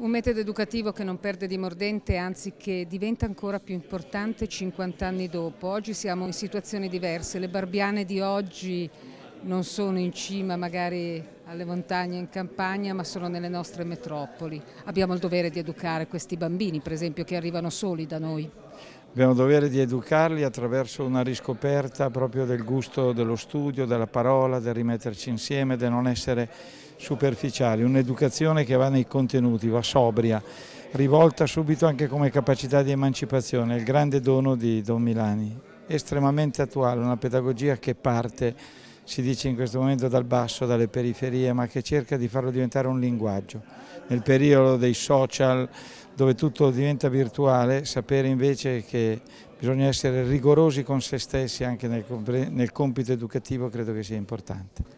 Un metodo educativo che non perde di mordente, anzi che diventa ancora più importante 50 anni dopo. Oggi siamo in situazioni diverse, le barbiane di oggi non sono in cima magari alle montagne in campagna ma sono nelle nostre metropoli. Abbiamo il dovere di educare questi bambini per esempio che arrivano soli da noi. Abbiamo il dovere di educarli attraverso una riscoperta proprio del gusto dello studio, della parola, del rimetterci insieme, del non essere superficiali, un'educazione che va nei contenuti, va sobria, rivolta subito anche come capacità di emancipazione, il grande dono di Don Milani, estremamente attuale, una pedagogia che parte, si dice in questo momento dal basso, dalle periferie, ma che cerca di farlo diventare un linguaggio. Nel periodo dei social, dove tutto diventa virtuale, sapere invece che bisogna essere rigorosi con se stessi anche nel, nel compito educativo credo che sia importante.